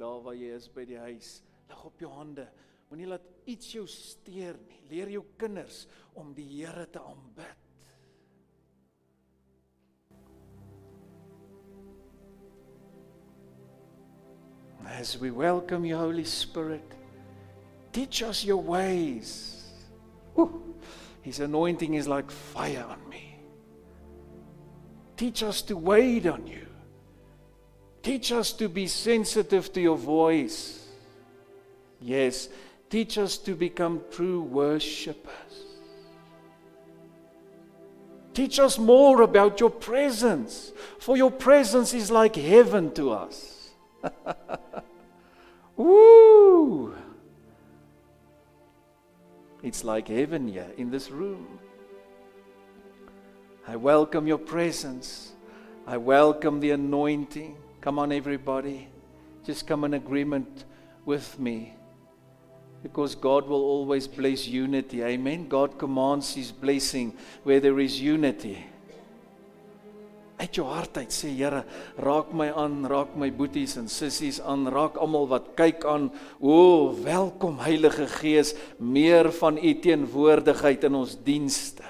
daar waar jy is by die huis, lig op jou hande. Moenie laat iets jou steur nie. Leer jou kinders om die Here te aanbid. As we welcome you Holy Spirit, teach us your ways. Ooh, his anointing is like fire on me. Teach us to wait on you. Teach us to be sensitive to your voice. Yes, teach us to become true worshippers. Teach us more about your presence, for your presence is like heaven to us. Woo! It's like heaven here in this room. I welcome your presence. I welcome the anointing. Come on, everybody. Just come in agreement with me. Because God will always bless unity. Amen. God commands His blessing where there is unity. Uit jou hart uit sê Here, raak my aan, raak my boeties en sissies aan, raak almal wat kyk aan. O, welkom Heilige Gees, meer van u teenwoordigheid in ons dienste.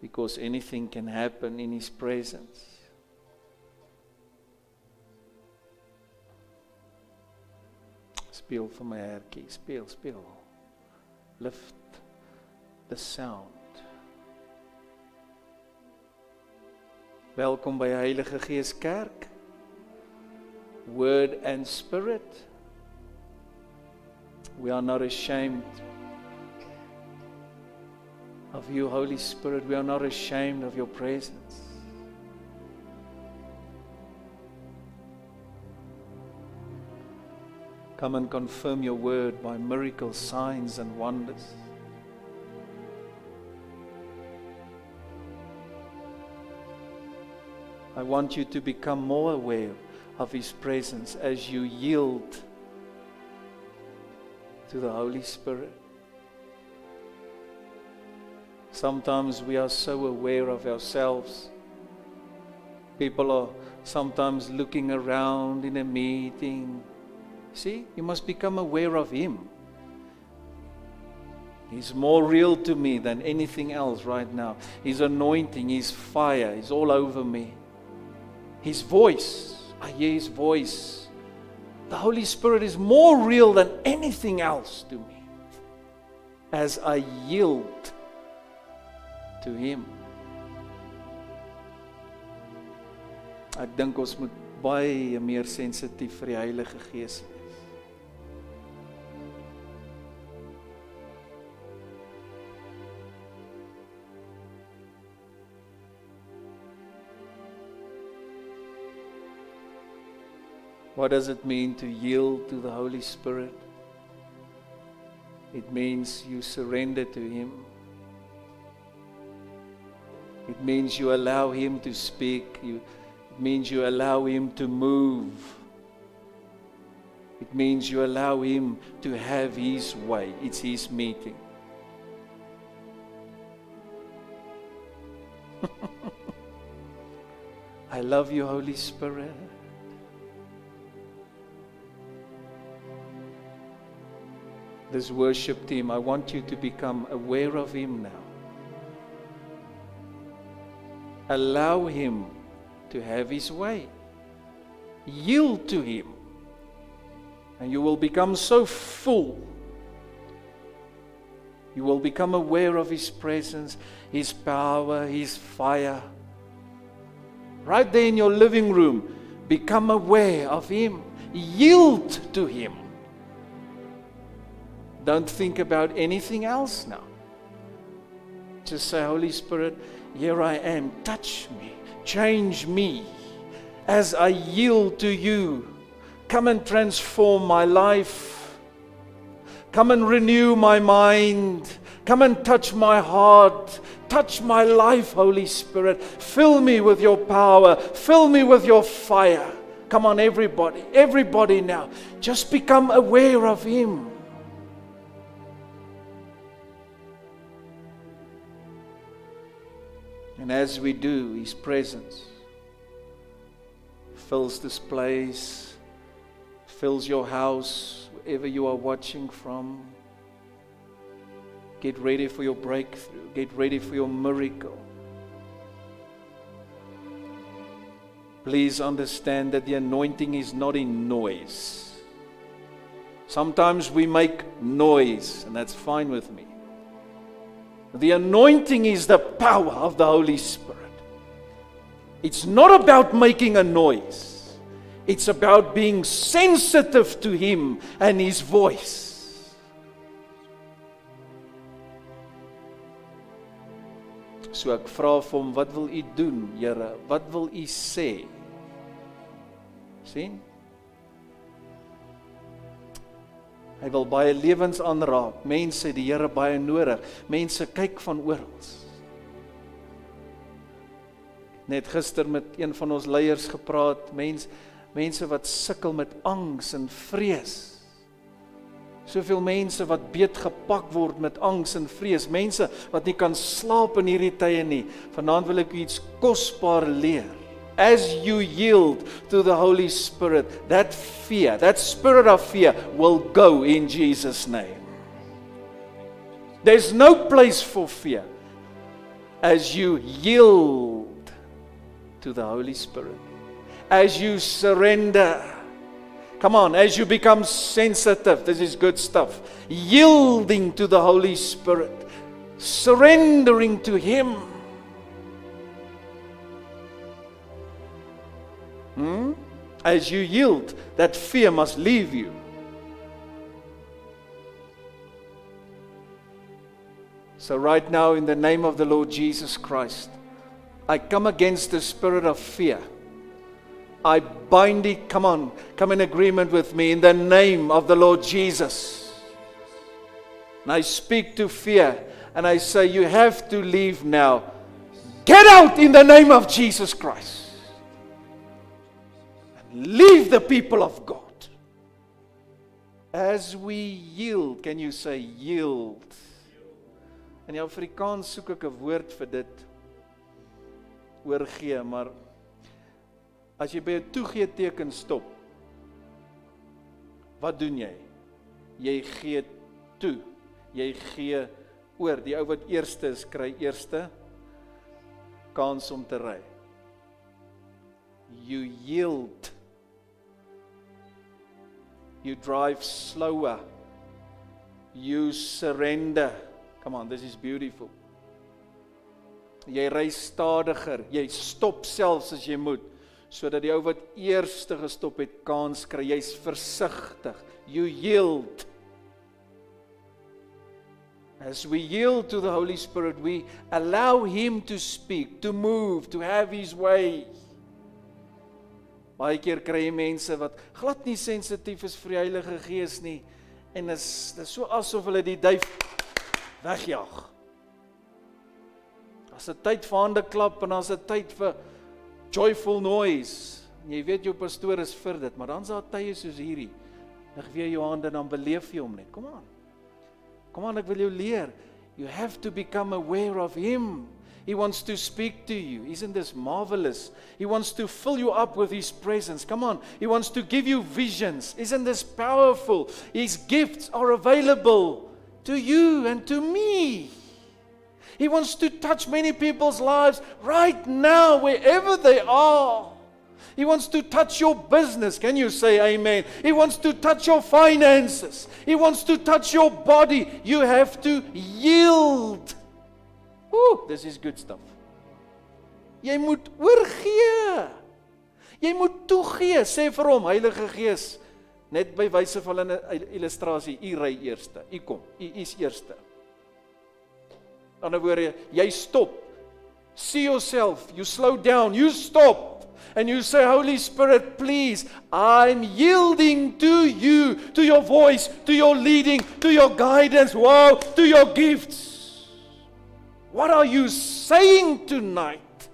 Because anything can happen in his presence. Speel vir my hertjie, speel, speel. Lift the sound. Welkom by Heilige Gees Kerk. Word and Spirit. We are not ashamed of you, Holy Spirit. We are not ashamed of your presence. Come and confirm your word by miracles, signs, and wonders. I want you to become more aware of His presence as you yield to the Holy Spirit. Sometimes we are so aware of ourselves. People are sometimes looking around in a meeting. See, you must become aware of Him. He's more real to me than anything else right now. His anointing, His fire is all over me. His voice, I hear His voice. The Holy Spirit is more real than anything else to me as I yield to Him. Ek dink ons moet baie meer sensitief vir die Heilige Gees wees. What does it mean to yield to the Holy Spirit? It means you surrender to Him. It means you allow Him to speak. You, it means you allow Him to move. It means you allow Him to have His way. It's His meeting. I love you, Holy Spirit. This worship team, I want you to become aware of Him now. Allow Him to have His way. Yield to Him. And you will become so full. You will become aware of His presence, His power, His fire. Right there in your living room, become aware of Him. Yield to Him. Don't think about anything else now. Just say, Holy Spirit, here I am. Touch me. Change me as I yield to you. Come and transform my life. Come and renew my mind. Come and touch my heart. Touch my life, Holy Spirit. Fill me with your power. Fill me with your fire. Come on, everybody. Everybody now. Just become aware of Him. And as we do, His presence fills this place fills your house, wherever you are watching from. Get ready for your breakthrough. Get ready for your miracle. Please understand that the anointing is not in noise. Sometimes we make noise, and that's fine with me. The anointing is the power of the Holy Spirit. It's not about making a noise, it's about being sensitive to Him and His voice. So ek vra vir hom, wat wil u doen, Here? Wat wil u sê? sien? Hy wil baie lewens aanraak. Mense, die Here baie nodig. Mense kyk van oral. Net gister met een van ons leiers gepraat, mense mense wat sukkel met angs en vrees. Soveel mense wat beet gepak word met angs en vrees, mense wat nie kan slaap in hierdie tye nie. Vanaand wil ek iets kosbaar leer as you yield to the Holy Spirit, that fear, that spirit of fear will go in Jesus' name. There's no place for fear as you yield to the Holy Spirit, as you surrender. Come on, as you become sensitive, this is good stuff. Yielding to the Holy Spirit, surrendering to Him Hmm? As you yield, that fear must leave you. So, right now, in the name of the Lord Jesus Christ, I come against the spirit of fear. I bind it. Come on, come in agreement with me in the name of the Lord Jesus. And I speak to fear and I say, You have to leave now. Get out in the name of Jesus Christ. Leave the people of God. As we yield, can you say yield? In die Afrikaans soek ek 'n woord vir dit. Oorgee, maar as jy by 'n toegee teken stop, wat doen jy? Jy gee toe. Jy gee oor. Die ou wat eerste is, kry eerste kans om te ry. You yield You drive slower. You surrender. Come on, this is beautiful. Jy ry stadiger. Jy stop selfs as jy moet sodat die ou wat eerste gestop het kans kry. Jy's versigtig. You yield. As we yield to the Holy Spirit, we allow him to speak, to move, to have his way. Baie keer kry jy mense wat glad nie sensitief is vir die Heilige Gees nie en is dis so asof hulle die duif wegjaag. As 'n tyd vir hande klap en as 'n tyd vir joyful noise. Jy weet jou pastoor is vir dit, maar dan's daar tye soos hierdie. Lig weer jou hande dan beleef jy hom net. Kom aan. Kom aan, ek wil jou leer. You have to become aware of him. He wants to speak to you. Isn't this marvelous? He wants to fill you up with His presence. Come on. He wants to give you visions. Isn't this powerful? His gifts are available to you and to me. He wants to touch many people's lives right now, wherever they are. He wants to touch your business. Can you say amen? He wants to touch your finances. He wants to touch your body. You have to yield Ooh, dis is good stuff. Jy moet oorgee. Jy moet toegee, sê vir hom Heilige Gees, net by wyse van 'n illustrasie, u ry eerste. U kom. U is eerste. Ander woorde, jy stop. See yourself, you slow down, you stop. And you say, Holy Spirit, please, I'm yielding to you, to your voice, to your leading, to your guidance, wow, to your gifts. What are you saying tonight?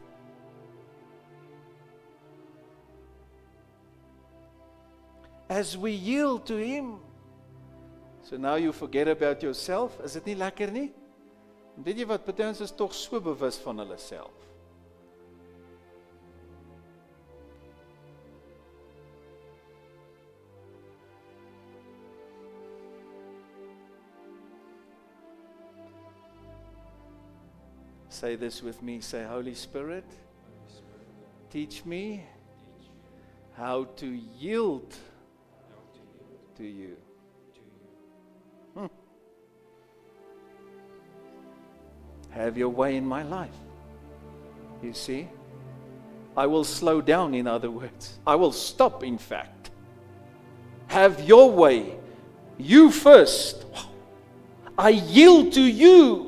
As we yield to Him. So now you forget about yourself. Is dit nie lekker nie? Weet jy wat baie mense is tog so bewus van hulle self. Say this with me. Say, Holy Spirit, teach me how to yield to you. Hmm. Have your way in my life. You see? I will slow down, in other words. I will stop, in fact. Have your way. You first. I yield to you.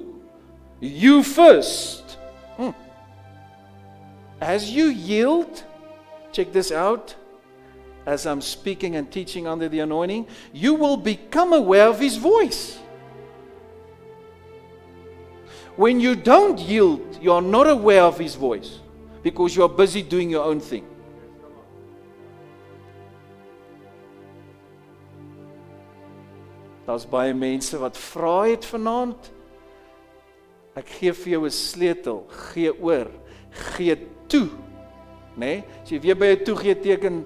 You first. Hmm. As you yield, check this out. As I'm speaking and teaching under the anointing, you will become aware of His voice. When you don't yield, you are not aware of His voice because you are busy doing your own thing. Daar's baie mense wat vra het vanaand. Ek gee vir jou 'n sleutel, gee oor, gee toe. Né? Nee? As jy weer by 'n toegee teken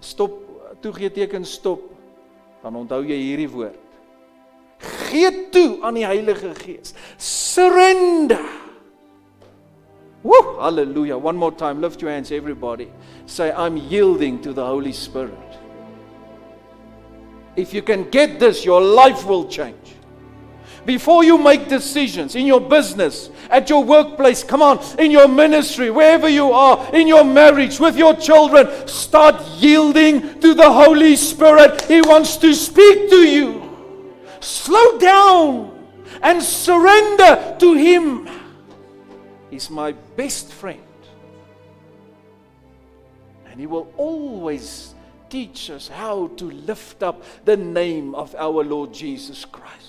stop, toegee teken stop, dan onthou jy hierdie woord. Gee toe aan die Heilige Gees. Surrender. Woo, hallelujah. One more time. Lift your hands, everybody. Say, I'm yielding to the Holy Spirit. If you can get this, your life will change. Before you make decisions in your business, at your workplace, come on, in your ministry, wherever you are, in your marriage, with your children, start yielding to the Holy Spirit. He wants to speak to you. Slow down and surrender to Him. He's my best friend. And He will always teach us how to lift up the name of our Lord Jesus Christ.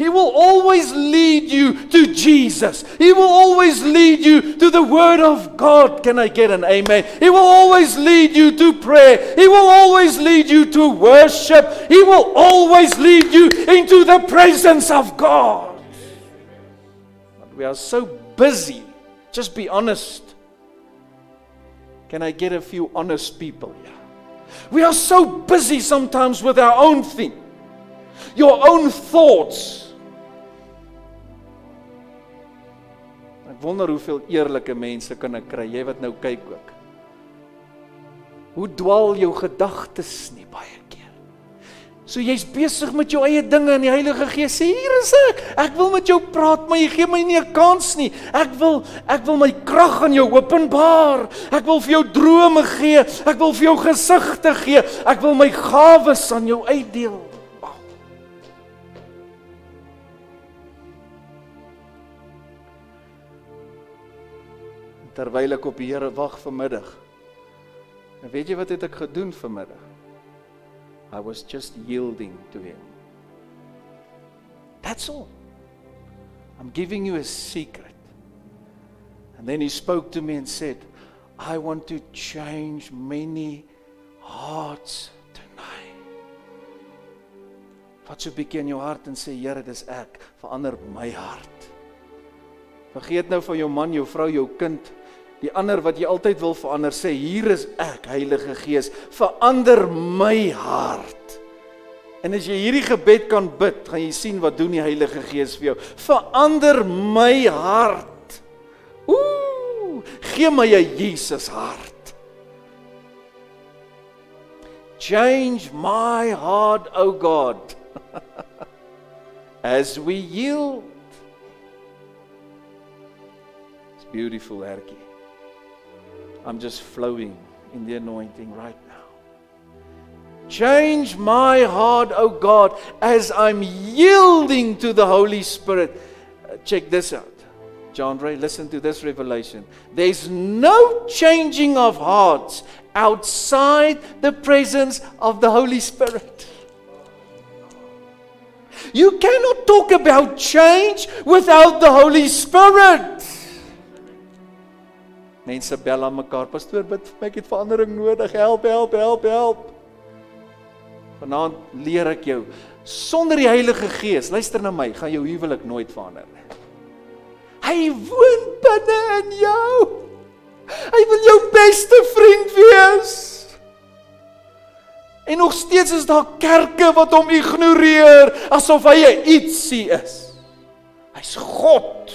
He will always lead you to Jesus. He will always lead you to the Word of God. Can I get an amen? He will always lead you to prayer. He will always lead you to worship. He will always lead you into the presence of God. But We are so busy. Just be honest. Can I get a few honest people here? We are so busy sometimes with our own thing, your own thoughts. Wonder hoeveel eerlike mense kan ek kry, jy wat nou kyk ook. Hoe dwaal jou gedagtes nie baie So jy's besig met jou eie dinge en die Heilige Gees sê hier is ek. Ek wil met jou praat, maar jy gee my nie 'n kans nie. Ek wil ek wil my krag aan jou openbaar. Ek wil vir jou drome gee. Ek wil vir jou gesigte gee. Ek wil my gawes aan jou uitdeel. Terwyl ek op die Here wag vanmiddag. En weet jy wat het ek gedoen vanmiddag? I was just yielding to Him. That's all. I'm giving you a secret. And then He spoke to me and said, I want to change many hearts tonight. Wat so 'n bietjie in jou hart en sê Here, dis ek, verander my hart. Vergeet nou van jou man, jou vrou, jou kind, die ander wat jy altyd wil verander sê hier is ek Heilige Gees verander my hart. En as jy hierdie gebed kan bid gaan jy sien wat doen die Heilige Gees vir jou. Verander my hart. Ooh gee my 'n Jesus hart. Change my heart o god. As we yield. It's beautiful herkie I'm just flowing in the anointing right now. Change my heart, oh God, as I'm yielding to the Holy Spirit. Uh, check this out. John Ray, listen to this revelation. There's no changing of hearts outside the presence of the Holy Spirit. You cannot talk about change without the Holy Spirit. Mense bel aan mekaar, pastoor, bid vir my, ek het verandering nodig. Help, help, help, help. Vanaand leer ek jou sonder die Heilige Gees, luister na my, gaan jou huwelik nooit verander nie. Hy woon binne in jou. Hy wil jou beste vriend wees. En nog steeds is daar kerke wat hom ignoreer asof hy 'n ietsie is. Hy's God.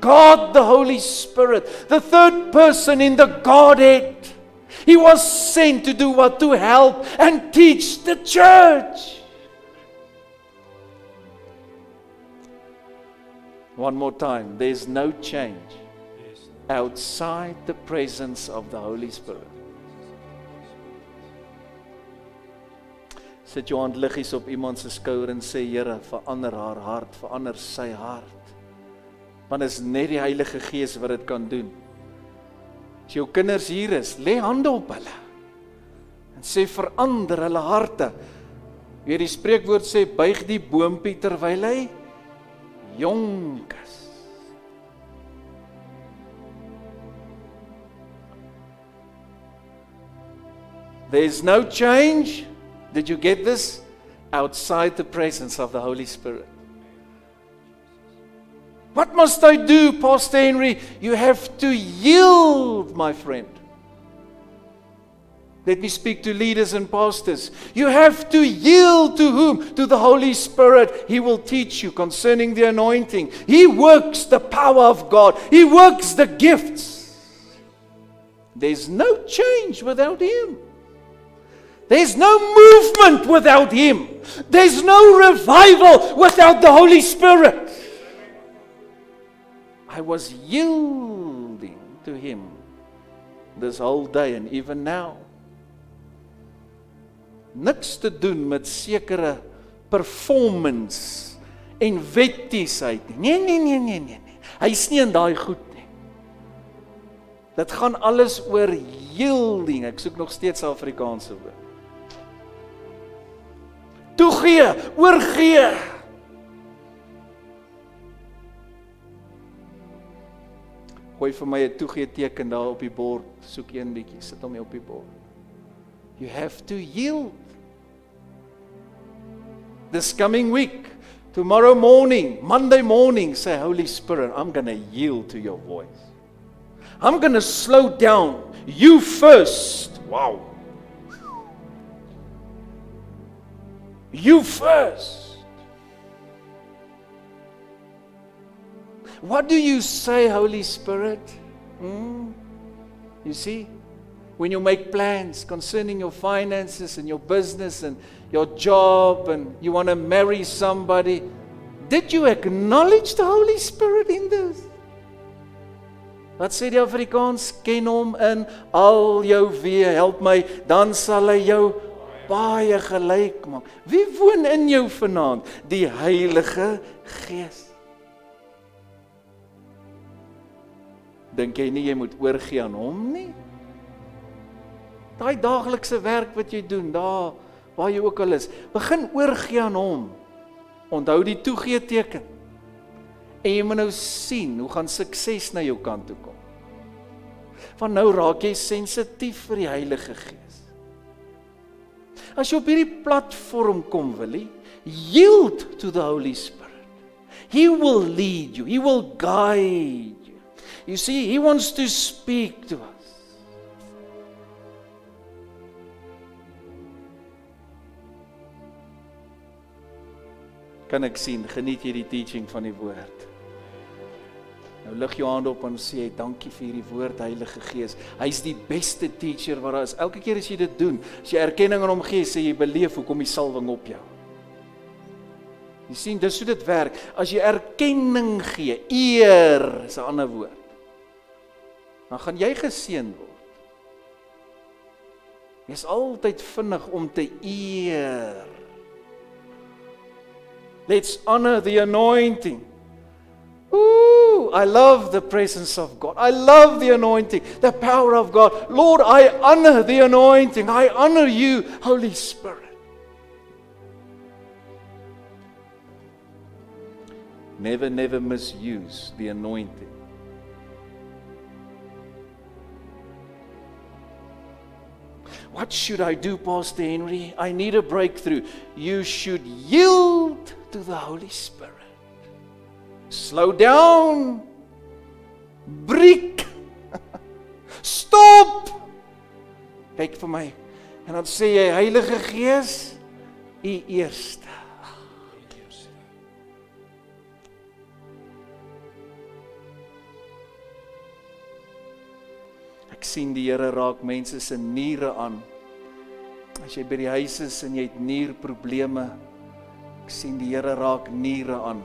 God the Holy Spirit, the third person in the Godhead. He was sent to do what? To help and teach the church. One more time. There's no change outside the presence of the Holy Spirit. Sit jou hand liggies op iemand se skouer en sê Here, verander haar hart, verander sy hart. Want is net die Heilige Gees wat dit kan doen. As jou kinders hier is, lê hande op hulle. En sê verander hulle harte. Weer die spreekwoord sê buig die boontjie terwyl hy jonk is. There's no change. Did you get this? Outside the presence of the Holy Spirit. What must I do, Pastor Henry? You have to yield, my friend. Let me speak to leaders and pastors. You have to yield to whom? To the Holy Spirit. He will teach you concerning the anointing. He works the power of God, He works the gifts. There's no change without Him. There's no movement without Him. There's no revival without the Holy Spirit. I was yielding to Him this whole day and even now. Niks te doen met sekere performance en wettiesheid nie. Nee nee nee nee nee nee. Hy's nie in daai goed nie. Dit gaan alles oor yielding. Ek soek nog steeds Afrikaanse woord. Toegee, oorgee. Gooi vir my 'n toegee teken daar op die bord. Soek een bietjie, sit hom op die bord. You have to yield. This coming week, tomorrow morning, Monday morning, say, Holy Spirit, I'm going to yield to your voice. I'm going to slow down. You first. Wow. You first. What do you say, Holy Spirit? Hmm? You see? When you make plans concerning your finances and your business and your job and you want to marry somebody, did you acknowledge the Holy Spirit in this? Wat sê die Afrikaans? Ken hom in al jou weë, help my, dan sal hy jou baie gelyk maak. Wie woon in jou vanaand? Die Heilige Gees. Dink jy nie jy moet oorgie aan hom nie? Daai daaglikse werk wat jy doen, daar waar jy ook al is, begin oorgie aan hom. Onthou die toegee teken. En jy moet nou sien hoe gaan sukses na jou kant toe kom. Van nou raak jy sensitief vir die Heilige Gees. As jy op hierdie platform kom, Willie, yield to the Holy Spirit. He will lead you. He will guide you. See, he wants to speak to us. Kan ek sien, geniet jy die teaching van die woord? Nou lig jou hande op en sê dankie vir hierdie woord Heilige Gees. Hy's die beste teacher wat daar is. Elke keer as jy dit doen, as jy erkenning aan hom gee, sê jy beleef hoe kom die salwing op jou. Jy sien, dis hoe dit werk. As jy erkenning gee, eer is 'n ander woord. Dan gaan jy geseën word. Jy's altyd vinnig om te eer. Let's honor the anointing. Ooh, I love the presence of God. I love the anointing, the power of God. Lord, I honor the anointing. I honor you, Holy Spirit. Never, never misuse the anointing. What should I do, Pastor Henry? I need a breakthrough. You should yield to the Holy Spirit. Slow down. Breek. Stop. Kyk vir my. En dan sê jy Heilige Gees, U eerste. Ek sien die Here raak mense se niere aan. As jy by die huis is en jy het nierprobleme, ek sien die Here raak niere aan.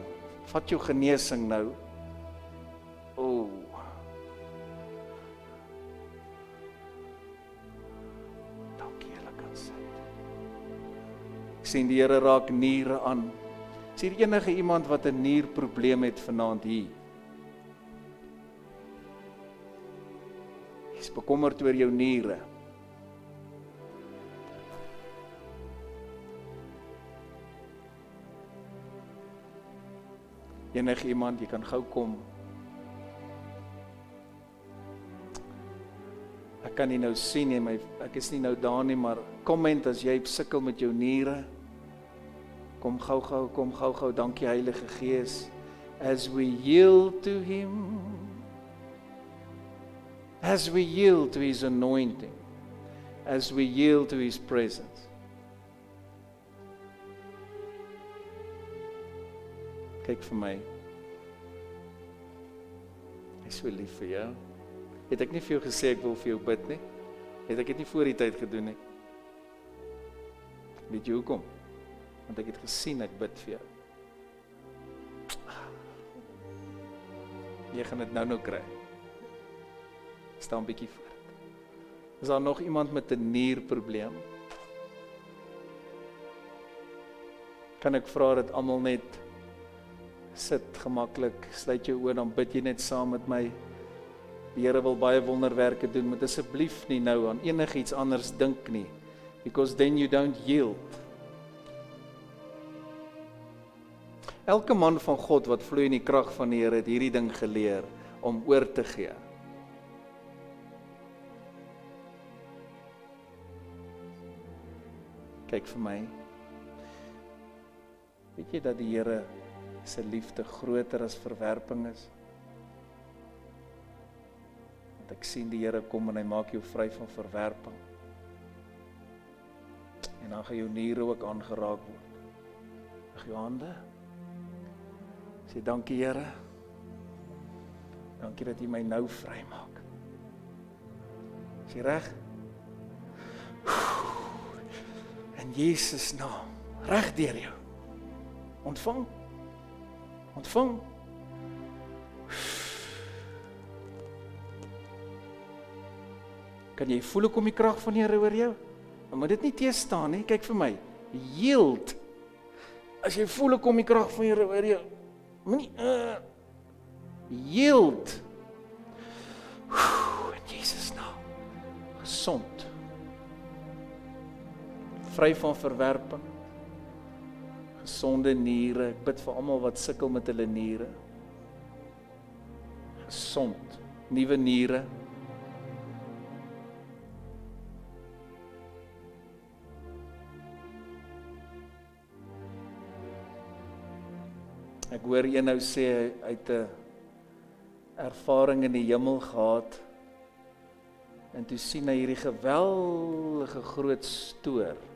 Vat jou genesing nou. O. Oh. Dankie, Here kan sê. Ek sien die Here raak niere aan. Is hier enige iemand wat 'n nierprobleem het vanaand hier? Bekommerd oor jou niere. Enige iemand, jy kan gou kom. Ek kan nie nou sien nie, my ek is nie nou daar nie, maar komment as jy sukkel met jou niere. Kom gou-gou, kom gou-gou. Dankie Heilige Gees. As we yield to him. As we yield to his anointing. As we yield to his presence. Kyk vir my. Ek is so lief vir jou. Het ek nie vir jou gesê ek wil vir jou bid nie? Het ek dit nie voor die tyd gedoen nie? Weet jy hoekom? Want ek het gesien ek bid vir jou. Jy gaan dit nou nou kry. Staan 'n bietjie voor. Is daar nog iemand met 'n nierprobleem? Kan ek vra dat almal net sit gemaklik, sluit jou oë dan bid jy net saam met my. Die Here wil baie wonderwerke doen, moet asseblief nie nou aan enigiets anders dink nie because then you don't yield. Elke man van God wat vloei in die krag van die Here het hierdie ding geleer om oor te gee. Kyk vir my. Weet jy dat die Here se liefde groter as verwerping is? Want ek sien die Here kom en hy maak jou vry van verwerping. En dan gaan jou niere ook aangeraak word. Ag jou hande. Sê dankie Here. Dankie dat U my nou vrymaak. Is jy reg? In Jesus naam. Reg deur jou. Ontvang. Ontvang. Kan jy voel hoe die krag van die Here oor jou? Maar moet dit nie te staan nie. Kyk vir my. Yield. As jy voel hoe kom die krag van die Here oor jou? Moenie uh yield. In Jesus naam. Gesond. Vry van verwerping. Gesonde niere. Ek bid vir almal wat sukkel met hulle niere. Gesond. Nuwe niere. Ek hoor een nou sê uit 'n ervaring in die hemel gehad en toe sien hy hierdie geweldige groot stoor.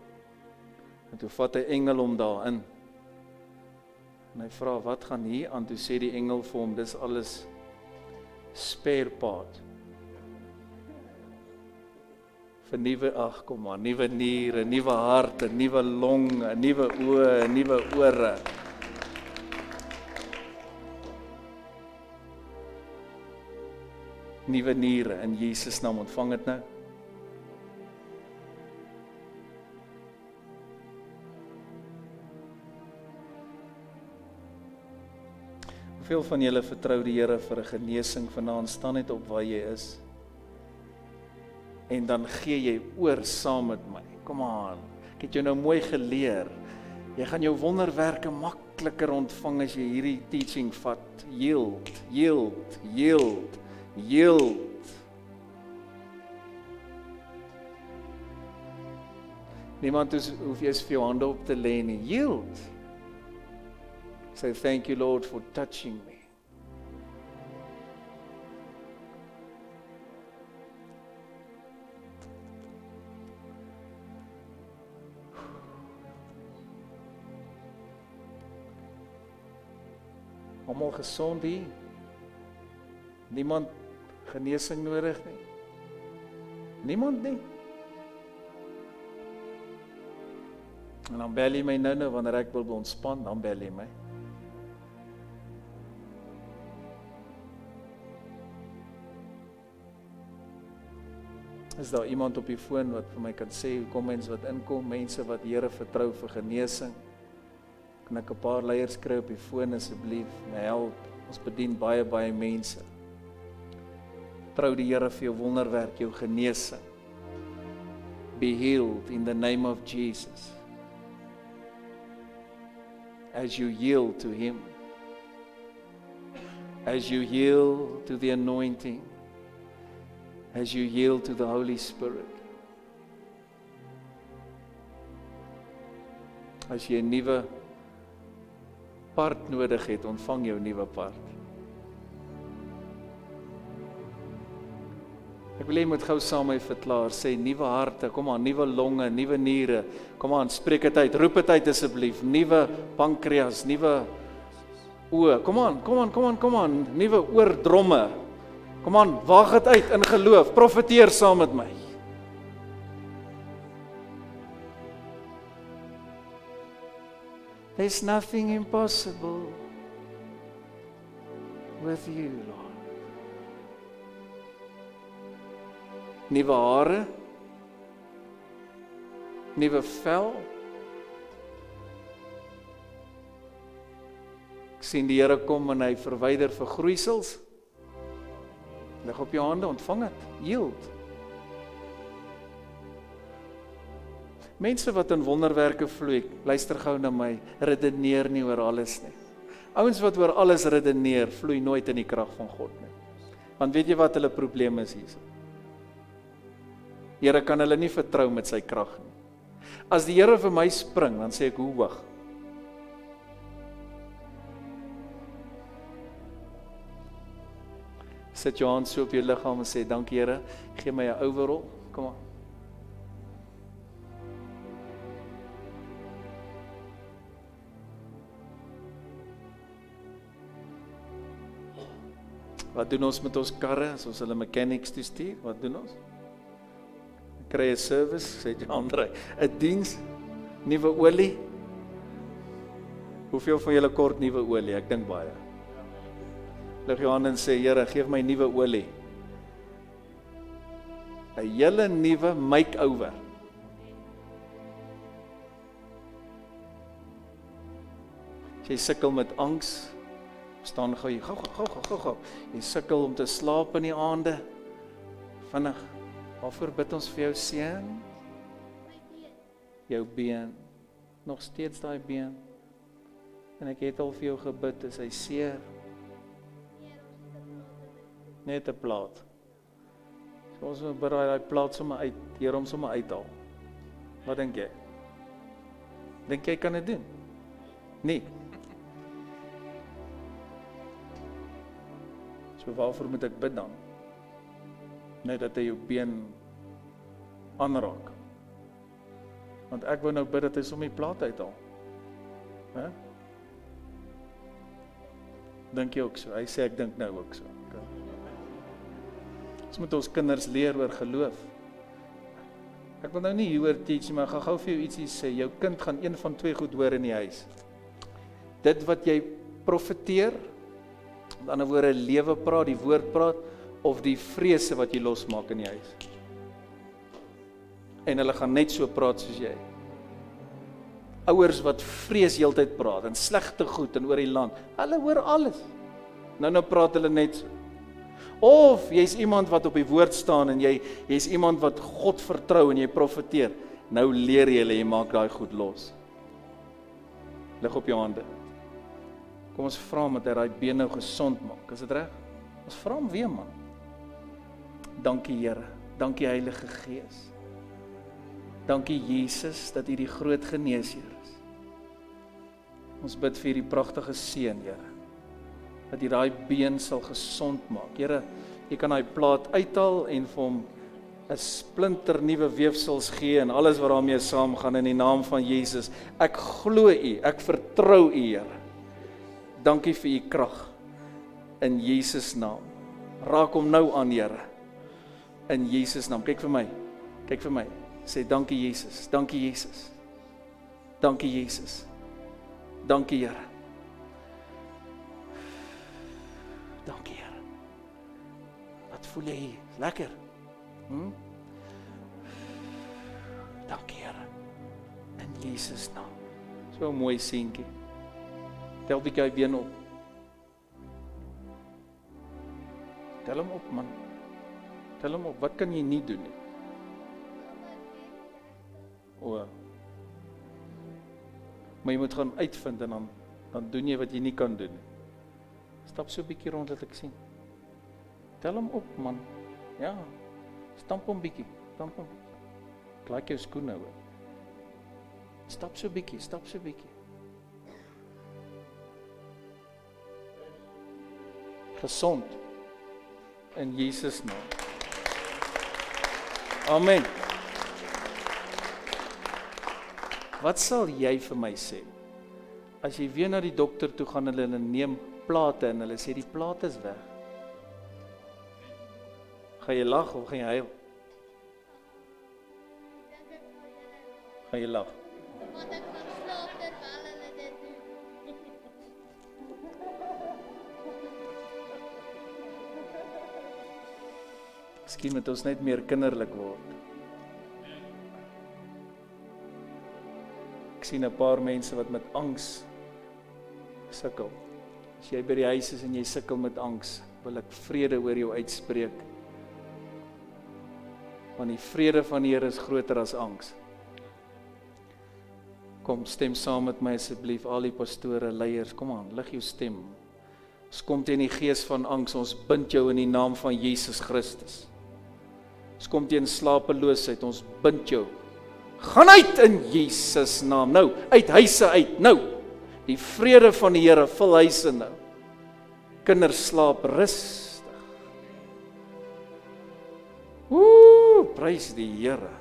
En toe vat hy engel hom daarin. En hy vra wat gaan hier aan? Toe sê die engel vir hom dis alles spare part. vir nuwe ag kom maar nuwe niere, nuwe hart, 'n nuwe long, 'n nuwe oë, nuwe ore. nuwe niere in Jesus naam ontvang dit nou. Hoeveel van julle vertrou die Here vir 'n genesing vanaand staan net op waar jy is? En dan gee jy oor saam met my. Kom aan. Ek het jou nou mooi geleer. Jy gaan jou wonderwerke makliker ontvang as jy hierdie teaching vat. Yield, yield, yield yield. Niemand hoef, hoef eers vir jou hande op te lê nie. Yield. Say thank you Lord for touching me. Almal gesond hier. Niemand genesing nodig nie. Niemand nie. En dan bel jy my nou nou wanneer ek wil ontspan, dan bel jy my. Is daar iemand op die foon wat vir my kan sê hoekom mense wat inkom, mense wat Here vertrou vir genesing? Kan ek 'n paar leiers kry op die foon asseblief? My help. Ons bedien baie baie mense. Trou die Here vir jou wonderwerk, jou genesing. Be healed in the name of Jesus. As you yield to him. As you yield to the anointing as you yield to the Holy Spirit. As jy 'n nuwe part nodig het, ontvang jou nuwe part. Ek wil hê jy moet gou saam met my verklaar, sê nuwe harte, kom aan, nuwe longe, nuwe niere. Kom aan, spreek dit uit, roep dit uit asseblief. Nuwe pankreas, nuwe oë. Kom aan, kom aan, kom aan, kom aan, nuwe oordromme. Kom aan, wag dit uit in geloof. Profeteer saam met my. There's nothing impossible with you, Lord. Nuwe hare. Nuwe vel. Ek sien die Here kom en hy verwyder vergroeisels. Lig op jou hande, ontvang dit. Yield. Mense wat in wonderwerke vloei, luister gou na my, redeneer nie oor alles nie. Ouens wat oor alles redeneer, vloei nooit in die krag van God nie. Want weet jy wat hulle probleem is hier? Here kan hulle nie vertrou met sy krag nie. As die Here vir my spring, dan sê ek hoe hoog? Sit jou hand so op jou liggaam en sê dankie Here, gee my 'n overall. Kom aan. Wat doen ons met ons karre as ons hulle mechanics toe stuur? Wat doen ons? Kry 'n service, sê jy Andre, 'n diens, nuwe olie. Hoeveel van julle kort nuwe olie? Ek dink baie lig jou hand en sê Here, gee my nuwe olie. 'n Hele nuwe make-over. Jy sukkel met angs. staan gou gou gou gou gou gou. Jy sukkel om te slaap in die aande. Vinnig. Waarvoor bid ons vir jou seun? Jou been. Nog steeds daai been. En ek het al vir jou gebid, is hy seer? Net 'n plaat. So ons moet braai daai plaat sommer uit, hier om sommer uithaal. Wat dink jy? Dink jy kan dit doen? Nee. So waarvoor moet ek bid dan? Net dat hy jou been aanraak. Want ek wou nou bid dat hy sommer die plaat uithaal. Hæ? Dink jy ook so? Hy sê ek dink nou ook so. Ons moet ons kinders leer oor geloof. Ek wil nou nie hieroor teach nie, maar ek gaan gou vir jou ietsie sê. Jou kind gaan een van twee goed hoor in die huis. Dit wat jy profeteer, met ander woorde lewe praat, die woord praat of die vrese wat jy losmaak in die huis. En hulle gaan net so praat soos jy. Ouers wat vrees heeltyd praat en slegte goed en oor die land. Hulle hoor alles. Nou nou praat hulle net so. Of jy's iemand wat op die woord staan en jy jy's iemand wat God vertrou en jy profeteer. Nou leer jy hulle jy maak daai goed los. Lig op jou hande. Kom ons vra hom dat hy daai been nou gesond maak. Is dit reg? Ons vra hom weer man. Dankie Here. Dankie Heilige Gees. Dankie Jesus dat U die groot geneesheer is. Ons bid vir hierdie pragtige seun, Here dat jy daai been sal gesond maak. Here, jy kan daai plaat uithaal en vir hom 'n splinter nuwe weefsels gee en alles wat daarmee saamgaan in die naam van Jesus. Ek glo U, ek vertrou U, Here. Dankie vir U krag in Jesus naam. Raak hom nou aan, Here. In Jesus naam. Kyk vir my. Kyk vir my. Sê dankie Jesus. Dankie Jesus. Dankie Jesus. Dankie Here. Dankie Here. Wat voel jy hier? Lekker. Hm? Dankie Here. In Jesus naam. So 'n mooi seentjie. Tel bietjie hy been op. Tel hom op man. Tel hom op. Wat kan jy nie doen nie? O. Maar jy moet gaan uitvind en dan dan doen jy wat jy nie kan doen nie. Stap so 'n bietjie rond dat ek sien. Tel hom op man. Ja. Stamp hom bietjie. Stamp hom. Klaak jou skoene hoor. Stap so 'n bietjie, stap so 'n bietjie. Gesond in Jesus naam. Amen. Wat sal jy vir my sê? As jy weer na die dokter toe gaan hulle neem plate en hulle sê die plate is weg. Gaan jy lag of gaan jy huil? Gaan jy lag? Want ek gaan slaap terwyl hulle dit doen. Miskien moet ons net meer kinderlik word. Ek sien 'n paar mense wat met angs sukkel. As jy by die huis is en jy sukkel met angs, wil ek vrede oor jou uitspreek. Want die vrede van die Here is groter as angs. Kom stem saam met my asseblief al die pastore, leiers, kom aan, lig jou stem. Ons kom teen die gees van angs, ons bind jou in die naam van Jesus Christus. Ons kom teen slapeloosheid, ons bind jou. Gaan uit in Jesus naam. Nou, uit huise uit. Nou. Die vrede van die Here vul huise nou. Kinders slaap rustig. Ooh, prys die Here.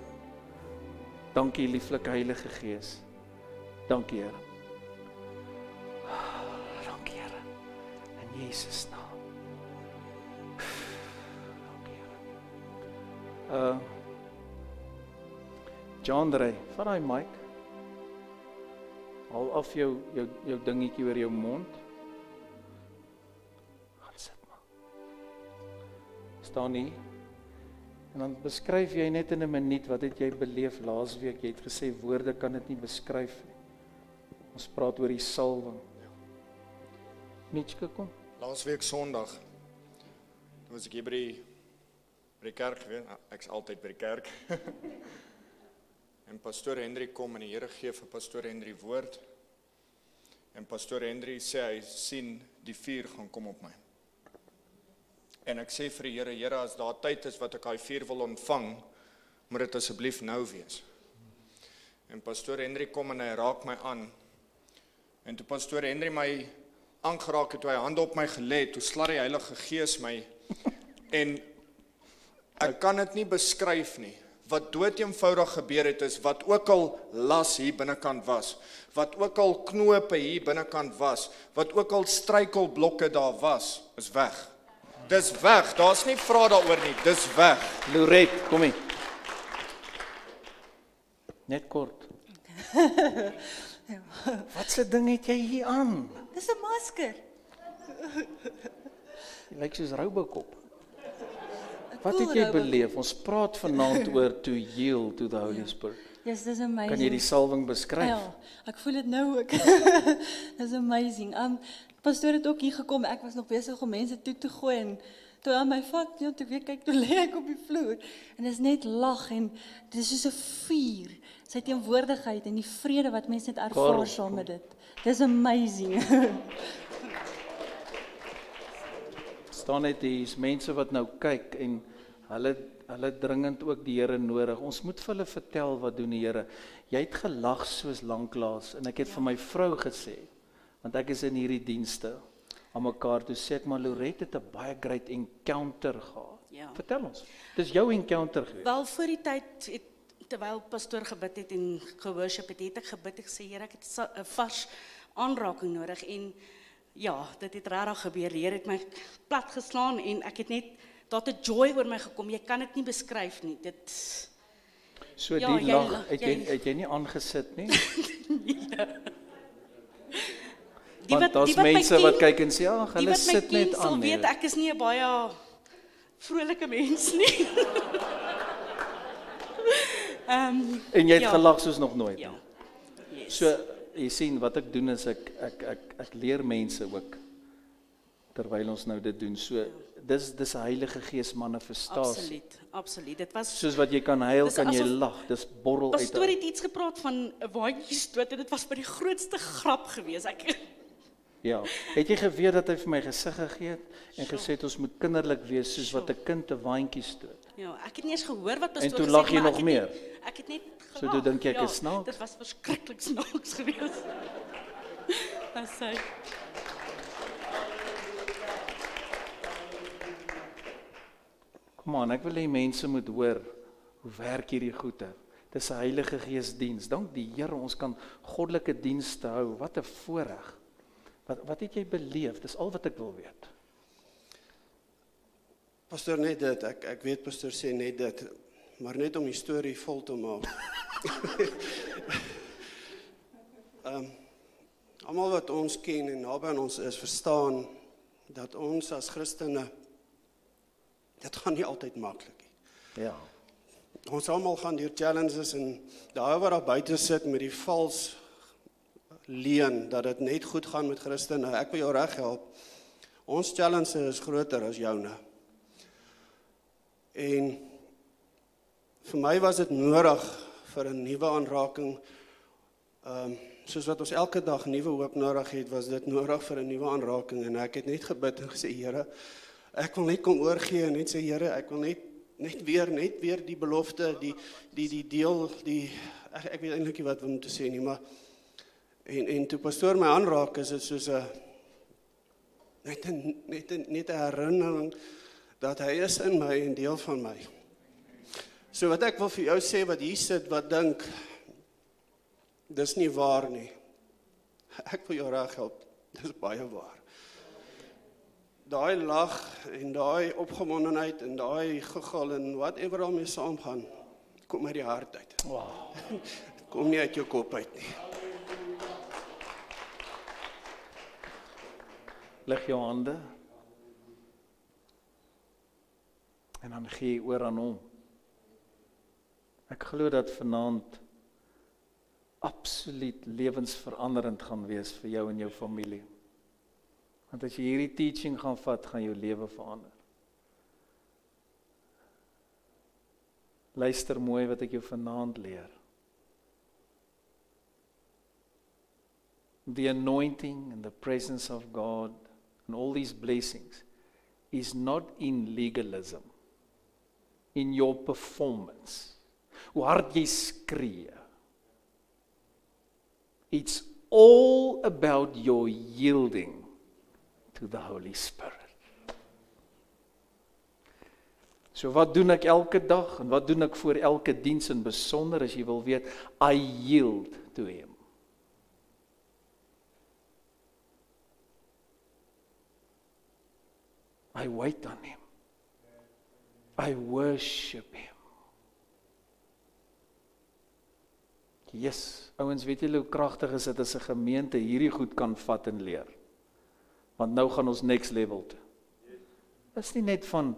Dankie lieflike Heilige Gees. Dankie Here. Dankie Here. In Jesus naam. Dankie Here. Uh John Drey, vat daai mic. Haal af jou jou jou dingetjie oor jou mond. Gaan sit maar. Staan nie. En dan beskryf jy net in 'n minuut wat het jy beleef laasweek? Jy het gesê woorde kan dit nie beskryf nie. Ons praat oor die salwing. Netjie kom. Laasweek Sondag toe was ek hier by die by die kerk gewees. Ek's altyd by die kerk. en pastoor Henry kom en die Here gee vir pastoor Henry woord. En pastoor Henry sê hy sien die vuur gaan kom op my. En ek sê vir die Here, Here, as daar tyd is wat ek daai vuur wil ontvang, moet dit asseblief nou wees. En pastoor Henry kom en hy raak my aan. En toe pastoor Henry my aangeraak het, toe hy hande op my gelê het, toe slat die Heilige Gees my en ek kan dit nie beskryf nie. Wat dood eenvoudig gebeur het is wat ook al las hier binnekant was, wat ook al knope hier binnekant was, wat ook al struikelblokke daar was, is weg. Dis weg. Daar's nie vra daaroor nie. Dis weg. Loret, kom hier. Net kort. Wat se ding het jy hier aan? Dis 'n masker. Jy lyk soos Robocop. Wat het jy Robocop. beleef? Ons praat vanaand oor to yield to the Holy Spirit. Yes, dis amazing. Kan jy die salwing beskryf? Ja, ek voel dit nou ook. dis amazing. Um pastoor het ook hier gekom. Ek was nog besig om mense toe te gooi en toe aan my vat, ja, toe weer kyk toe lê ek op die vloer en dis net lag en dit is soos 'n vuur. Sy teenwoordigheid en die vrede wat mense net ervaar Karel, saam met dit. Dis amazing. staan net hier's mense wat nou kyk en hulle hulle dringend ook die Here nodig. Ons moet vir hulle vertel wat doen die Here. Jy het gelag soos lanklaas en ek het vir my vrou gesê want ek is in hierdie dienste aan mekaar toe sê ek maar Lorette het 'n baie great encounter gehad. Ja. Vertel ons. Dis jou encounter gewees. Wel voor die tyd het terwyl pastoor gebid het en geworship het, het ek gebid ek gesê Here ek het 'n vars aanraking nodig en ja, dit het regtig gebeur. Die Here het my plat geslaan en ek het net daar het 'n joy oor my gekom. Jy kan dit nie beskryf nie. Dit So Ja, die jy lag, het jy jy- het jy nie aangesit nie? die Want daar's die wat my mense ken, wat kyk en sê, "Ag, die hulle sit net aan." weet nee." ek is nie 'n baie vrolike mens nie. Ehm En jy het Ja. gelag soos nog nooit. ja. Yes. So jy sien wat ek doen is ek ek ek ek leer mense ook terwyl ons nou dit doen. So dis dis Heilige Gees manifestasie. absoluut, absoluut. Dit was Soos wat jy kan huil, Dis kan jy lag. Dis borrel uit. Pastoor het iets gepraat van 'n waantjie stoot en dit was by die grootste grap geweest. Ek Ja. Het jy geweet dat hy vir my gesig gegee het en gesê het ons moet kinderlik wees soos wat 'n kind 'n waantjie stoot? Ja, ek het nie eens gehoor wat pastoor toe gesê lag het, jy maar nog ek meer? Net, ek het net So gelag. toe dink jy ek ja, is snaaks? Dit was verskriklik snaaks geweest. Wat sê? Kom aan, ek wil hê mense moet hoor hoe werk hierdie goeie. Dis 'n Heilige Gees diens. Dank die Here ons kan goddelike dienste hou. Wat 'n voorreg. Wat wat het jy beleef? Dis al wat ek wil weet. Pastor net dit, ek ek weet pastoor sê net dit, maar net om die storie vol te maak. Ehm um, almal wat ons ken en naby aan ons is, verstaan dat ons as Christene dit gaan nie altyd maklik nie. Ja. Ons almal gaan deur challenges en daai wat daar buite sit met die vals leen dat dit net goed gaan met Christene. Ek wil jou reg help. Ons challenge is groter as joune. En vir my was dit nodig vir 'n nuwe aanraking. Ehm um, soos wat ons elke dag nuwe hoop nodig het, was dit nodig vir 'n nuwe aanraking en ek het net gebid en gesê Here, ek wil net kom oorgee en net sê Here, ek wil net net weer net weer die belofte, die die die deel die ek, ek weet eintlik nie wat om te sê nie, maar en en toe pastoor my aanraak is dit soos 'n net 'n net 'n net 'n herinnering dat hy is in my en deel van my. So wat ek wil vir jou sê wat hier sit wat dink dis nie waar nie. Ek wil jou reg help. Dis baie waar. Daai lag en daai opgewondenheid en daai gegil en whatever daarmee saamgaan kom uit die hart uit. Wow. Kom nie uit jou kop uit nie. Lig jou hande. En dan gee oor aan hom. Ek glo dat vanaand absoluut lewensveranderend gaan wees vir jou en jou familie. Want as jy hierdie teaching gaan vat, gaan jou lewe verander. Luister mooi wat ek jou vanaand leer. The anointing and the presence of God and all these blessings is not in legalism, in your performance. Hoe hard jy skree. It's all about your yielding to the Holy Spirit. So wat doen ek elke dag en wat doen ek voor elke diens en besonder as jy wil weet, I yield to him. I wait on him. I worship him. Jesus, ouens, weet julle hoe kragtig is dit as 'n gemeente hierdie goed kan vat en leer? Want nou gaan ons next level toe. Dis nie net van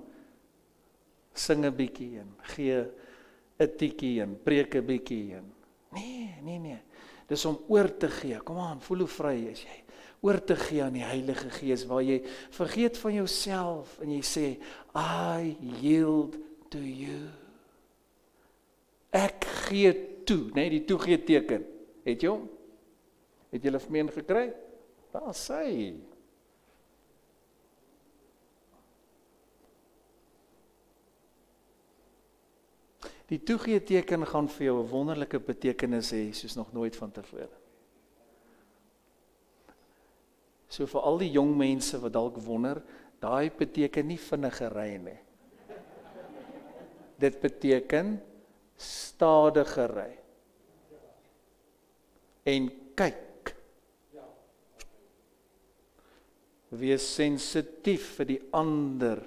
sing 'n bietjie en gee 'n tikkie en preek 'n bietjie en nee, nee, nee. Dis om oor te gee. Kom aan, voel hoe vry is jy? Oor te gee aan die Heilige Gees waar jy vergeet van jouself en jy sê I yield to you. Ek gee toe, né, nee, die toegee teken. Het jy hom? Het jy hulle vir my een gekry? Daar sê hy. Die toegee teken gaan vir jou 'n wonderlike betekenis hê soos nog nooit vantevore. So vir al die jong mense wat dalk wonder, daai beteken nie vinnige ry nie. Dit beteken stadige ry. En kyk. Wees sensitief vir die ander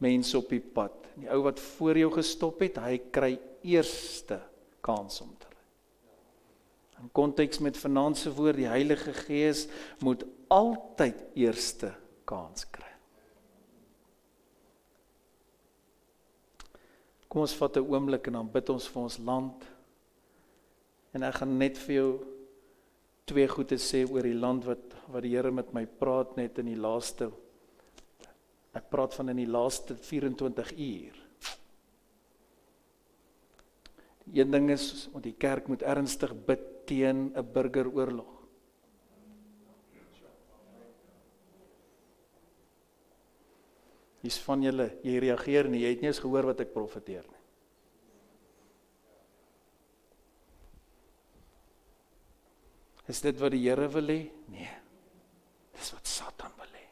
mense op die pad. Die ou wat voor jou gestop het, hy kry eerste kans om te ry. In konteks met finansie woord, die Heilige Gees moet altyd eerste kans kry. Kom ons vat 'n oomblik en dan bid ons vir ons land. En ek gaan net vir jou twee goeie sê oor die land wat wat die Here met my praat net in die laaste ek praat van in die laaste 24 uur. Die een ding is want die kerk moet ernstig bid teen 'n burgeroorlog. Dis van julle, jy reageer nie, jy het nie eens gehoor wat ek profeteer nie. Is dit wat die Here wil hê? Nee. Dis wat Satan wil hê.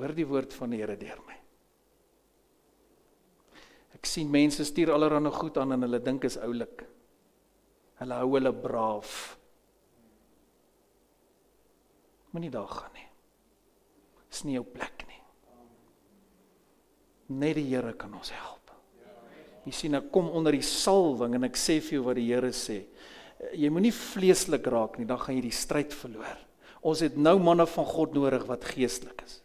Hoor die woord van die Here deur my. Ek sien mense stuur allerlei goed aan en hulle dink is oulik. Hulle hou hulle braaf. Moenie daar gaan nie. Dis nie jou plek nie. Net die Here kan ons help. Jy sien ek kom onder die salwing en ek sê vir jou wat die Here sê. Jy moenie vleeslik raak nie, dan gaan jy die stryd verloor. Ons het nou manne van God nodig wat geestelik is.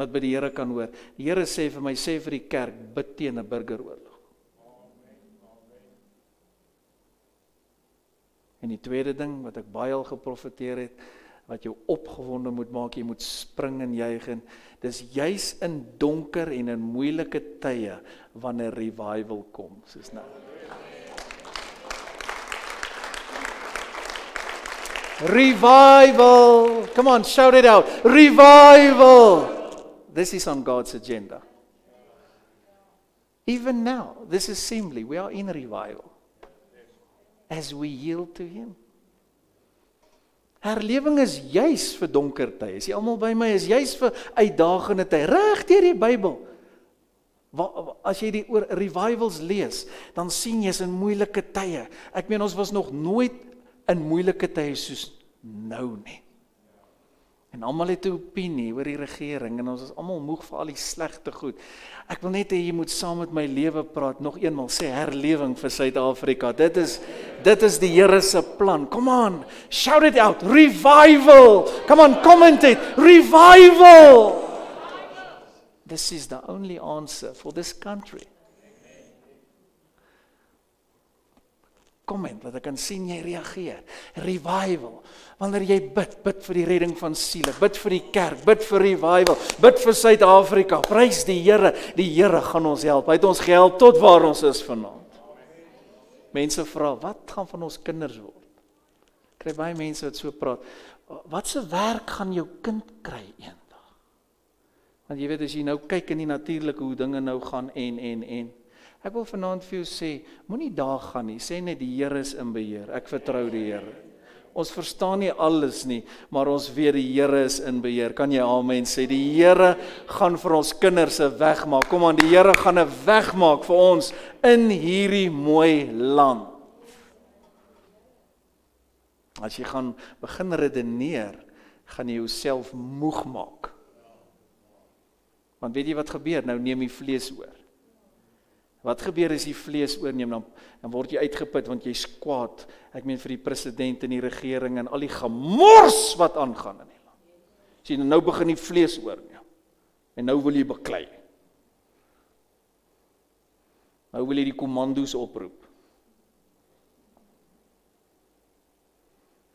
Wat by die Here kan hoor. Die Here sê vir my sê vir die kerk bid teen 'n burgeroorlog. En die tweede ding wat ek baie al geprofeteer het, wat jou opgewonde moet maak, jy moet spring en juig en dis juis in donker en in moeilike tye wanneer revival kom, soos nou. Revival. Come on, shout it out. Revival. This is on God's agenda. Even now, this assembly, we are in revival. As we yield to Him. Herlewing is juis vir donker tye. Is jy almal by my? Is juis vir uitdagende tye. Reg deur die Bybel. As jy die oor revivals lees, dan sien jy is in moeilike tye. Ek meen ons was nog nooit in moeilike tye soos nou nie. En almal het 'n opinie oor die regering en ons is almal moeg vir al die slegte goed. Ek wil net hê jy moet saam met my lewe praat. Nog eenmal sê herlewing vir Suid-Afrika. Dit is dit is die Here se plan. Come on. Shout it out. Revival. Come on, comment it. Revival. This is the only answer for this country. Comment dat ek kan sien jy reageer. Revival. Wanneer jy bid, bid vir die redding van siele, bid vir die kerk, bid vir revival, bid vir Suid-Afrika. Prys die Here. Die Here gaan ons help. Hy het ons gehelp tot waar ons is vanaand. Mense vra, wat gaan van ons kinders word? Kry baie mense wat so praat. Wat se werk gaan jou kind kry eendag? Want jy weet as jy nou kyk in die natuurlike hoe dinge nou gaan en en en Ek wil vanaand vir jou sê, moenie daar gaan nie. Sê net die Here is in beheer. Ek vertrou die Here. Ons verstaan nie alles nie, maar ons weet die Here is in beheer. Kan jy amen sê? Die Here gaan vir ons kinders 'n weg maak. Kom aan, die Here gaan 'n weg maak vir ons in hierdie mooi land. As jy gaan begin redeneer, gaan jy jouself moeg maak. Want weet jy wat gebeur? Nou neem jy vlees oor. Wat gebeur as die vlees oorneem dan dan word jy uitgeput want jy's kwaad. Ek meen vir die president en die regering en al die gemors wat aangaan in die land. Sien nou begin die vlees oorneem. En nou wil jy beklei. Nou wil jy die kommandos oproep.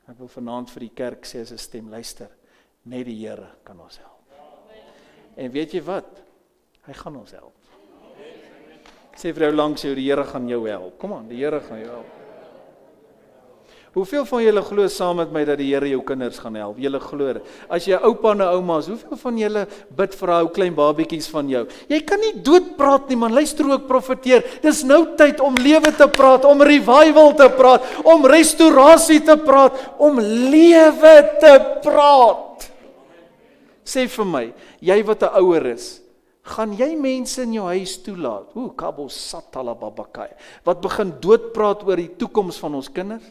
Ek wil vanaand vir die kerk sê as 'n stem luister, net die Here kan ons help. En weet jy wat? Hy gaan ons help. Sê vir jou langs jou, die Here gaan jou help. Kom aan, die Here gaan jou help. Hoeveel van julle glo saam met my dat die Here jou kinders gaan help? Julle glo dit. As jy oupa en ouma's, hoeveel van julle bid vir ou klein babietjies van jou? Jy kan nie dood praat nie man. Luister ook profeteer. Dis nou tyd om lewe te praat, om revival te praat, om restaurasie te praat, om lewe te praat. Sê vir my, jy wat 'n ouer is, gaan jy mense in jou huis toelaat? Ooh, kabo satala babakai. Wat begin doodpraat oor die toekoms van ons kinders?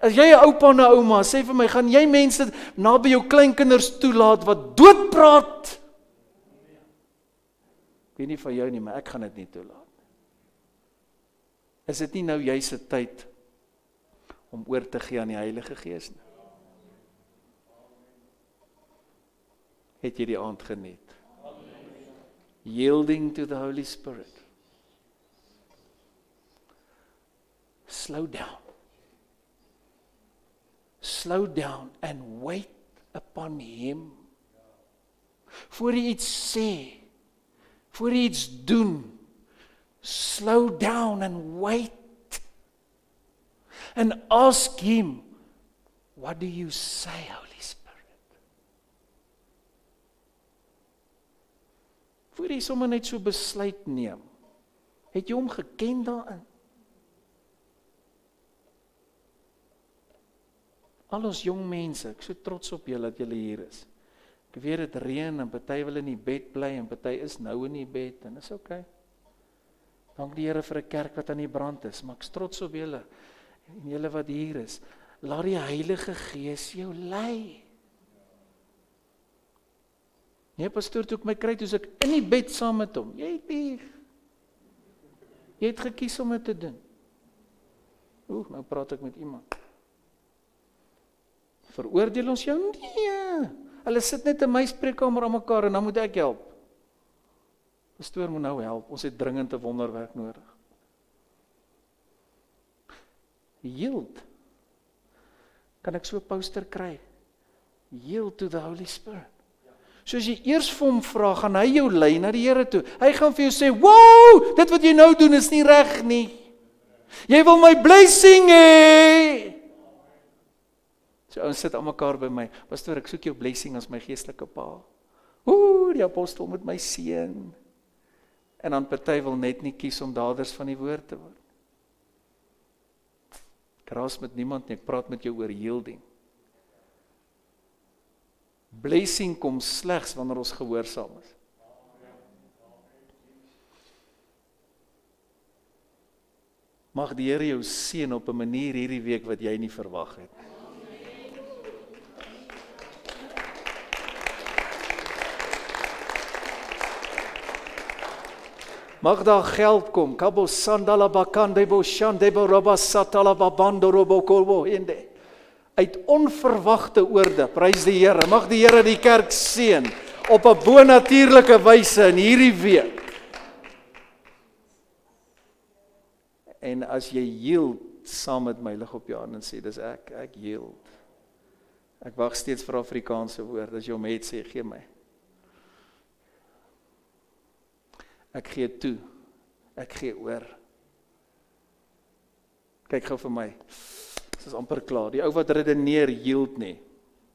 As jy 'n oupa en 'n ouma sê vir my, gaan jy mense naby jou kleinkinders toelaat wat doodpraat? Ek weet nie van jou nie, maar ek gaan dit nie toelaat. Is dit nie nou jy se tyd om oor te gee aan die Heilige Gees nie? Het jy die aand geniet? Yielding to the Holy Spirit. Slow down. Slow down and wait upon him. Voor jy iets sê, voor jy iets doen, slow down and wait. And ask him, what do you say, Holy Voor jy sommer net so besluit neem, het jy hom geken daarin? Al ons jong mense, ek so trots op julle dat julle hier is. Ek weet dit reën en party wil in die bed bly en party is nou in die bed en dis oukei. Okay. Dank die Here vir 'n kerk wat aan die brand is, maar ek's trots op julle en julle wat hier is. Laat die Heilige Gees jou lei. Nee, pastoor, toe ek my kry, toe ek in die bed saam met hom. Jy het lief. Jy het gekies om dit te doen. Ooh, nou praat ek met iemand. Veroordeel ons jou? Nee. Hulle sit net in my spreekkamer aan mekaar en dan moet ek help. Pastoor moet nou help. Ons het dringend 'n wonderwerk nodig. Yield. Kan ek so 'n poster kry? Yield to the Holy Spirit. Soos jy eers vir hom vra, gaan hy jou lei na die Here toe. Hy gaan vir jou sê, "Woew, dit wat jy nou doen is nie reg nie. Jy wil my blessing hê." So ons sit almekaar by my. Pastoor, ek soek jou blessing as my geestelike pa. Ooh, die apostel moet my seën. En dan party wil net nie kies om daders van die woord te word. Ek raas met niemand nie, ek praat met jou oor yielding. Blessing kom slegs wanneer ons gehoorsaam is. Mag die Here jou seën op 'n manier hierdie week wat jy nie verwag het nie. Mag daar geld kom. Kabo sandala bakande bo shande bo roba satala babando robo kolbo inde. Uit onverwagte oorde. Prys die Here. Mag die Here die kerk seën op 'n bonatuurlike wyse in hierdie week. En as jy yield saam met my lig op jou hand en sê dis ek, ek yield. Ek wag steeds vir Afrikaanse woord. As jy hom het sê gee my. Ek gee toe. Ek gee oor. Kyk gou vir my. Dit is amper klaar. Die ou wat redeneer yield nie.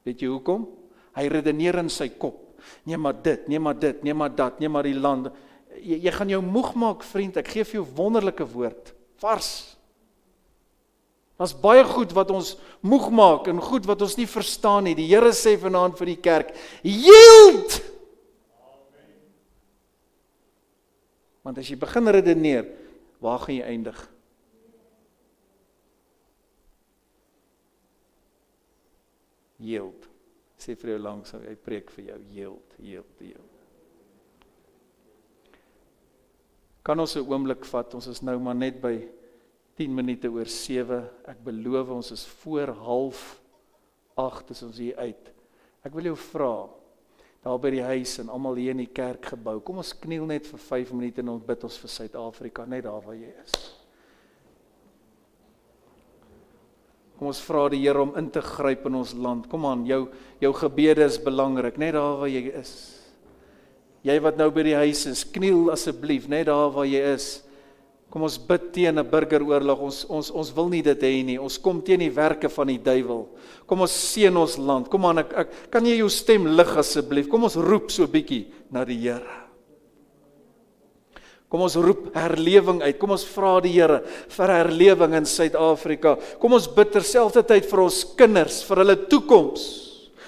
Weet jy hoekom? Hy redeneer in sy kop. Nee maar dit, nee maar dit, nee maar dat, nee maar die land. Jy, jy gaan jou moeg maak, vriend. Ek gee vir jou wonderlike woord. Vars. Daar's baie goed wat ons moeg maak en goed wat ons nie verstaan nie. Die Here sê vanaand vir die kerk: "Yield!" Want as jy begin redeneer, waar gaan jy eindig? Yield. Sê vir jou langs, hy preek vir jou yield, yield, yield. Kan ons 'n oomblik vat? Ons is nou maar net by 10 minute oor 7. Ek beloof ons is voor 08:30 is ons hier uit. Ek wil jou vra, daar by die huis en almal hier in die kerk gebou. Kom ons kniel net vir 5 minute en ons bid ons vir Suid-Afrika net daar waar jy is. Kom ons vra die Here om in te gryp in ons land. Kom aan, jou jou gebede is belangrik, net daar waar jy is. Jy wat nou by die huis is, kniel asseblief net daar waar jy is. Kom ons bid teen 'n burgeroorlog. Ons ons ons wil nie dit hê nie. Ons kom teen die werke van die duiwel. Kom ons seën ons land. Kom aan ek, ek kan jy jou stem lig asseblief. Kom ons roep so bietjie na die Here. Kom ons roep herlewing uit. Kom ons vra die Here vir herlewing in Suid-Afrika. Kom ons bid terselfdertyd vir ons kinders, vir hulle toekoms.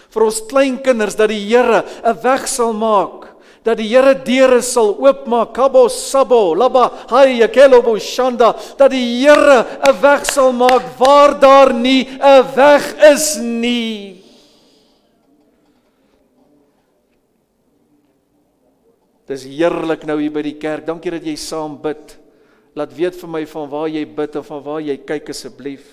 Vir ons kleinkinders dat die Here 'n weg sal maak dat die Here deure sal oopmaak. Kabo sabo laba hay kelobo shanda dat die Here 'n weg sal maak waar daar nie 'n weg is nie. Dis heerlik nou hier by die kerk. Dankie dat jy saam bid. Laat weet vir my van waar jy bid of van waar jy kyk asseblief.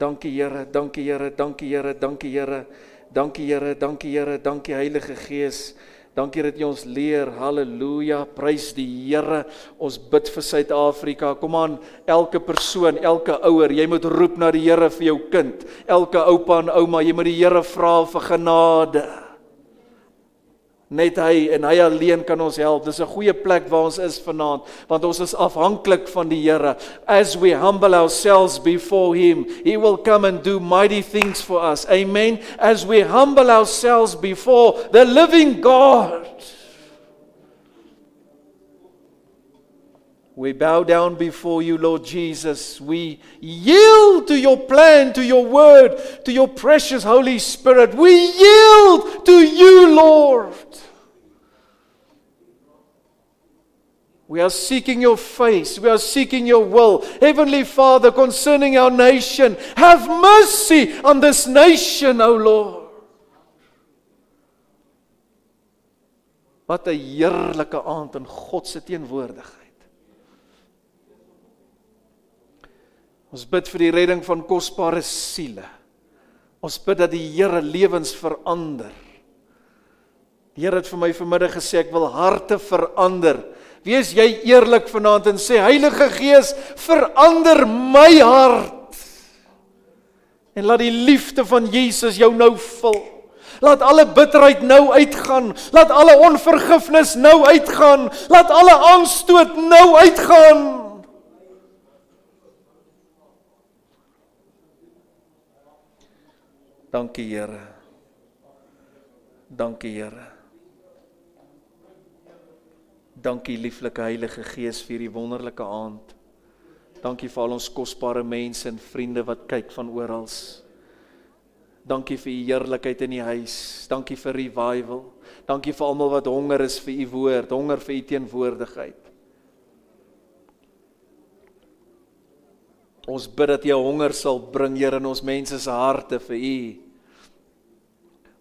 Dankie Here, dankie Here, dankie Here, dankie Here. Dankie Here, dankie Here, dankie Heilige Gees. Dankie dat jy ons leer. Halleluja. Prys die Here. Ons bid vir Suid-Afrika. Kom aan, elke persoon, elke ouer, jy moet roep na die Here vir jou kind. Elke oupa en ouma, jy moet die Here vra vir genade. Net hy en hy alleen kan ons help. Dis 'n goeie plek waar ons is vanaand, want ons is afhanklik van die Here. As we humble ourselves before him, he will come and do mighty things for us. Amen. As we humble ourselves before the living God. We bow down before you, Lord Jesus. We yield to your plan, to your word, to your precious Holy Spirit. We yield to you, Lord. We are seeking your face. We are seeking your will. Heavenly Father, concerning our nation, have mercy on this nation, O Lord. Wat 'n heerlike aand in God se teenwoordigheid. Ons bid vir die redding van kosbare siele. Ons bid dat die Here lewens verander. Die Here het vir my vanmiddag gesê ek wil harte verander. Wees jy eerlik vanaand en sê Heilige Gees, verander my hart. En laat die liefde van Jesus jou nou vul. Laat alle bitterheid nou uitgaan. Laat alle onvergifnis nou uitgaan. Laat alle aanstoot nou uitgaan. Dankie Here. Dankie Here. Dankie lieflike Heilige Gees vir hierdie wonderlike aand. Dankie vir al ons kosbare mense en vriende wat kyk van oral. Dankie vir u heerlikheid in die huis. Dankie vir revival. Dankie vir almal wat honger is vir u woord, honger vir u teenwoordigheid. Ons bid dat jy honger sal bring Here in ons mense se harte vir u.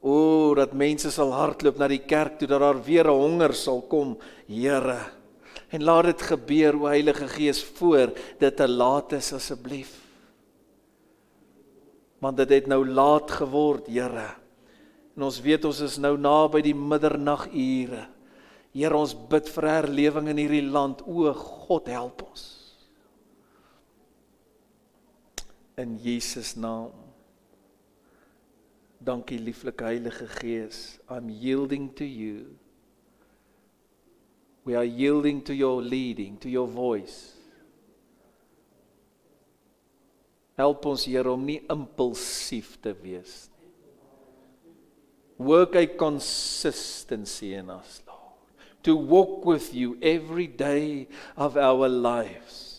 O, dat mense sal hardloop na die kerk toe dat daar weer 'n honger sal kom, Here. En laat dit gebeur, o Heilige Gees, voor dit te laat is asseblief. Want dit het nou laat geword, Here. En ons weet ons is nou naby die middernagure. Here, ons bid vir herlewing in hierdie land. O God, help ons. In Jesus naam. Dankie lieflike Heilige Gees. I'm yielding to you. We are yielding to your leading, to your voice. Help ons Here om nie impulsief te wees nie. Work a consistency in us, Lord, to walk with you every day of our lives.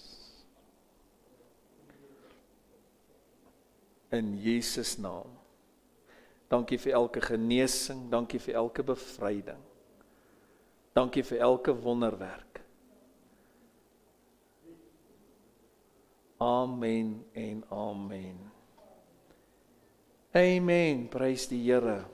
In Jesus naam. Dankie vir elke genesing, dankie vir elke bevryding. Dankie vir elke wonderwerk. Amen en amen. Amen. Prys die Here.